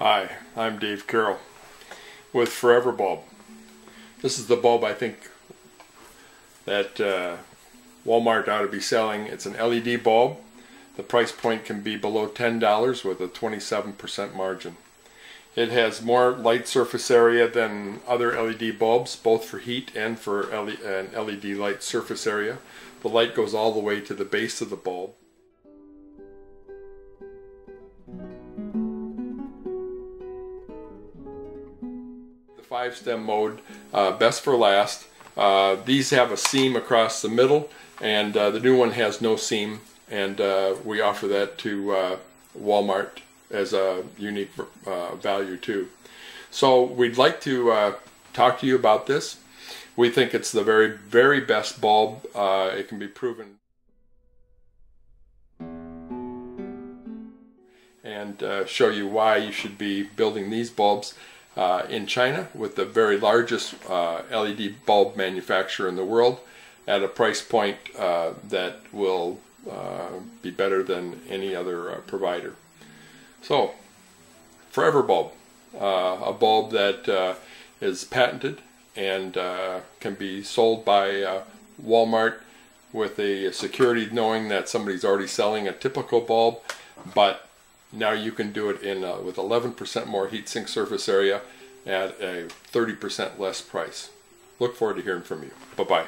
Hi, I'm Dave Carroll with Forever Bulb. This is the bulb I think that uh, Walmart ought to be selling. It's an LED bulb. The price point can be below $10 with a 27% margin. It has more light surface area than other LED bulbs, both for heat and for an LED light surface area. The light goes all the way to the base of the bulb. Five stem mode, uh, best for last. Uh, these have a seam across the middle and uh, the new one has no seam and uh, we offer that to uh, Walmart as a unique uh, value too. So we'd like to talk to you about this. We think it's the very, very best bulb. it can be proven. And show you why you should be building these bulbs uh, in China with the very largest uh, LED bulb manufacturer in the world at a price point uh, that will uh, be better than any other uh, provider. So, Forever Bulb, uh, a bulb that is patented and can be sold by Walmart with a security knowing that somebody's already selling a typical bulb, but now you can do it in uh, with 11% more heat sink surface area at a 30% less price. Look forward to hearing from you. Bye-bye.